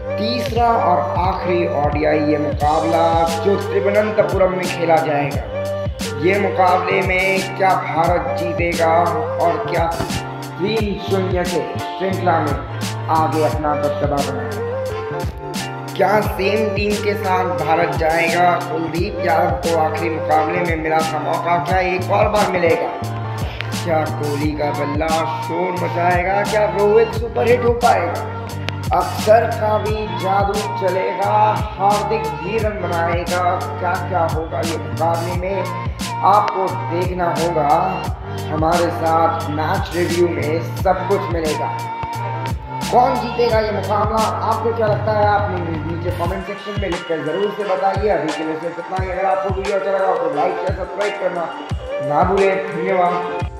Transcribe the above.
तीसरा और आखिरी ओडियाई ये मुकाबला जो त्रिवनंतपुरम में खेला जाएगा। ये मुकाबले में क्या भारत जीतेगा और क्या तीन शून्य से श्रृंखला में आगे अपना दबदबा बनाएगा। क्या सेम टीम के साथ भारत जाएगा? कुलदीप यादव को आखिरी मुकाबले में मिला था मौका। क्या एक और बार मिलेगा? क्या कोहली का बल्ला शोर मचाएगा? क्या रोहित सुपरहिट हो पाएगा? अक्सर का भी जादू चलेगा, हार्दिक भी रन बनाएगा। क्या क्या होगा ये मुकाबले में? आपको देखना होगा, हमारे साथ मैच रिव्यू में सब कुछ मिलेगा। कौन जीतेगा ये मुकाबला? आपको क्या लगता है? आप नीचे कमेंट सेक्शन में लिखकर ज़रूर से बताइए। अभी के लिए सिर्फ़ इतना ही। अगर आपको वीडियो अच्छा लगा तो लाइक शेयर सब्सक्राइब करना ना भूलें। धन्यवाद।